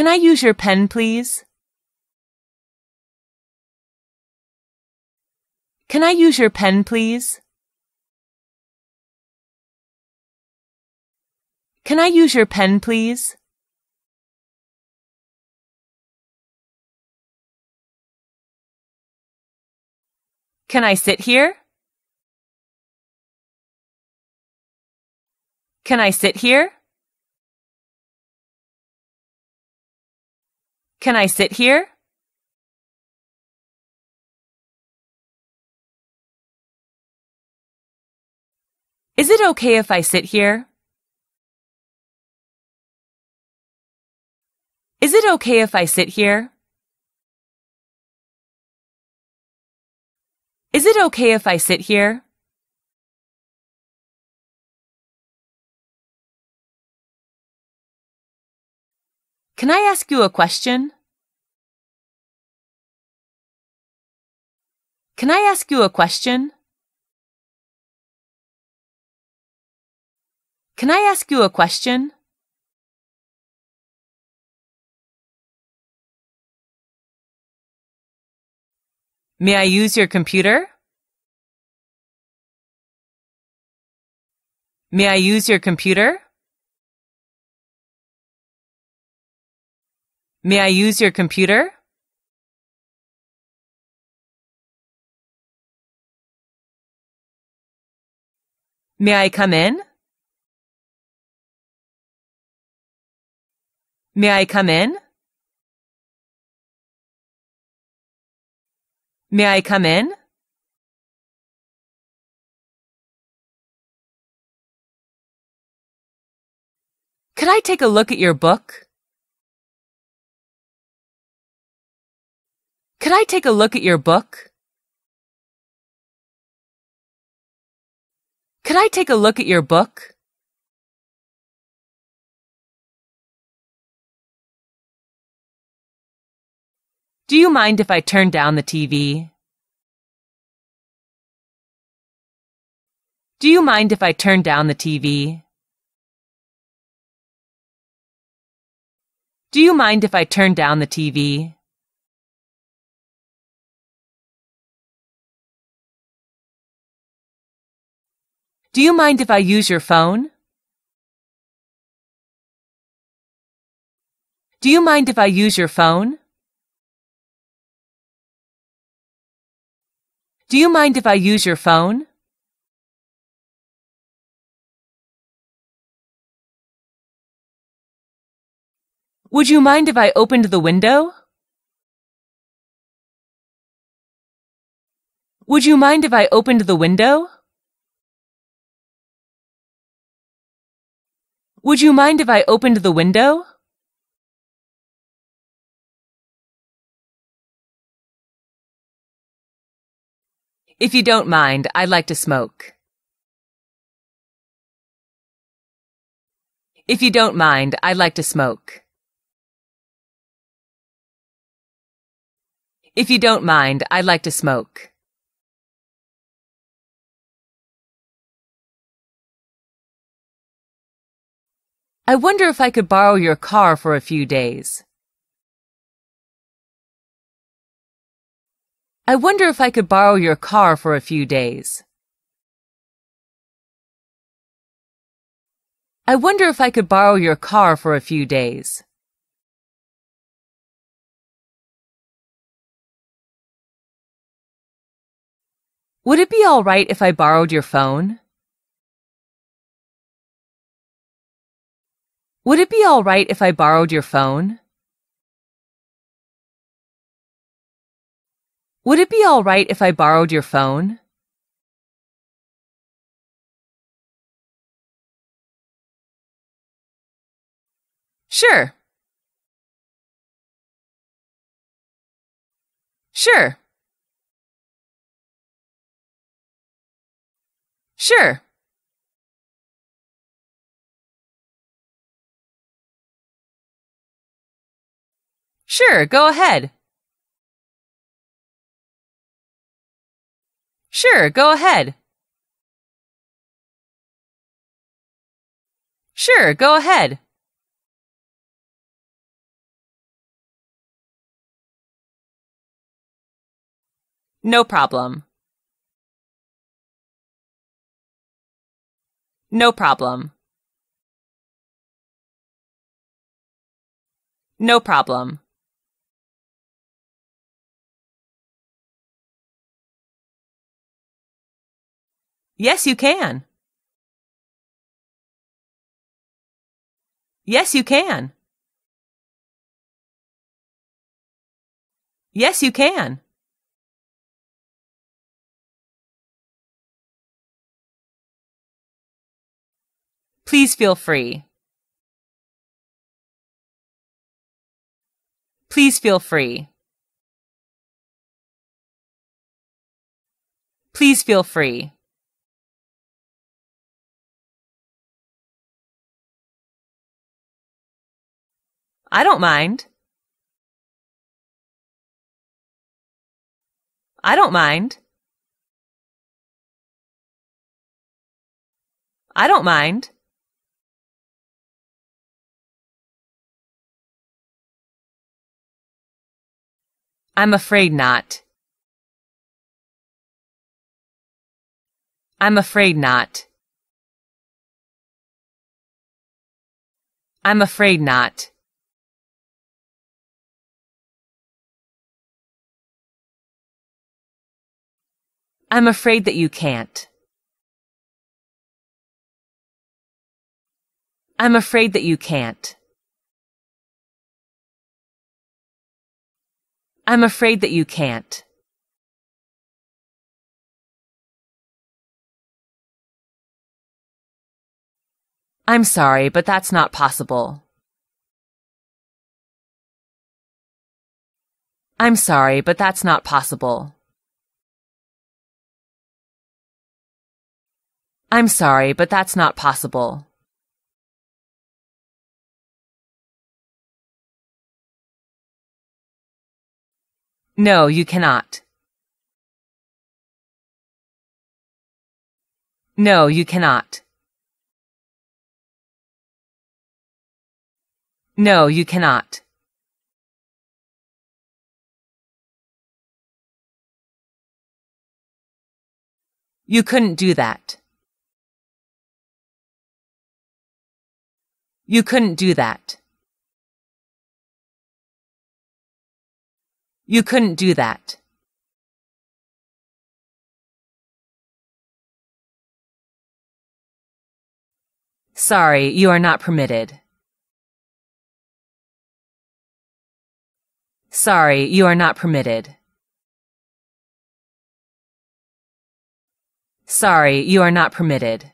Can I use your pen, please? Can I use your pen, please? Can I use your pen, please? Can I sit here? Can I sit here? Can I sit here? Is it okay if I sit here? Is it okay if I sit here? Is it okay if I sit here? Can I ask you a question? Can I ask you a question? Can I ask you a question? May I use your computer? May I use your computer? May I use your computer? May I come in? May I come in? May I come in? Could I take a look at your book? Could I take a look at your book? Could I take a look at your book? Do you mind if I turn down the TV? Do you mind if I turn down the TV? Do you mind if I turn down the TV? Do you mind if I use your phone? Do you mind if I use your phone? Do you mind if I use your phone? Would you mind if I opened the window? Would you mind if I opened the window? Would you mind if I opened the window? If you don't mind, I'd like to smoke. If you don't mind, I'd like to smoke. If you don't mind, I'd like to smoke. I wonder if I could borrow your car for a few days. I wonder if I could borrow your car for a few days. I wonder if I could borrow your car for a few days. Would it be all right if I borrowed your phone? Would it be all right if I borrowed your phone? Would it be all right if I borrowed your phone? Sure. Sure. Sure. Sure, go ahead. Sure, go ahead. Sure, go ahead. No problem. No problem. No problem. Yes, you can. Yes, you can. Yes, you can. Please feel free. Please feel free. Please feel free. I don't mind. I don't mind. I don't mind. I'm afraid not. I'm afraid not. I'm afraid not. I'm afraid that you can't. I'm afraid that you can't. I'm afraid that you can't. I'm sorry, but that's not possible. I'm sorry, but that's not possible. I'm sorry, but that's not possible. No, you cannot. No, you cannot. No, you cannot. You couldn't do that. You couldn't do that. You couldn't do that. Sorry, you are not permitted. Sorry, you are not permitted. Sorry, you are not permitted.